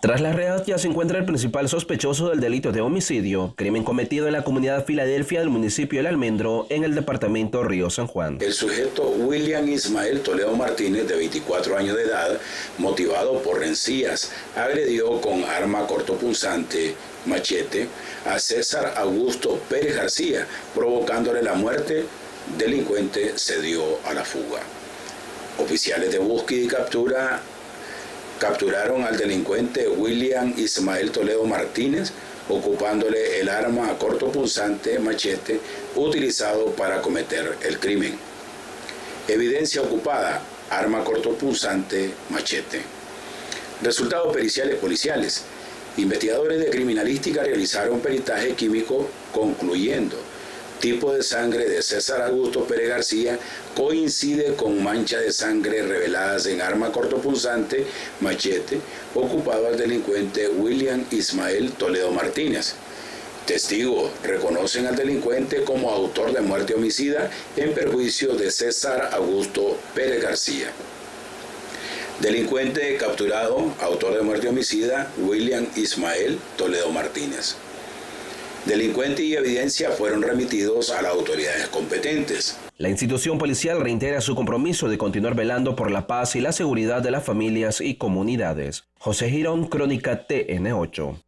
Tras la reas ya se encuentra el principal sospechoso del delito de homicidio, crimen cometido en la comunidad Filadelfia del municipio El Almendro, en el departamento Río San Juan. El sujeto William Ismael Toledo Martínez, de 24 años de edad, motivado por rencillas, agredió con arma cortopunzante, machete, a César Augusto Pérez García, provocándole la muerte. Delincuente se dio a la fuga. Oficiales de búsqueda y captura capturaron al delincuente William Ismael Toledo Martínez, ocupándole el arma a corto punzante machete utilizado para cometer el crimen. Evidencia ocupada, arma corto punzante machete. Resultados periciales policiales. Investigadores de criminalística realizaron peritaje químico concluyendo tipo de sangre de César Augusto Pérez García coincide con mancha de sangre reveladas en arma cortopunzante, machete, ocupado al delincuente William Ismael Toledo Martínez. Testigos reconocen al delincuente como autor de muerte homicida en perjuicio de César Augusto Pérez García. Delincuente capturado, autor de muerte homicida, William Ismael Toledo Martínez. Delincuente y evidencia fueron remitidos a las autoridades competentes. La institución policial reitera su compromiso de continuar velando por la paz y la seguridad de las familias y comunidades. José Girón, Crónica TN8.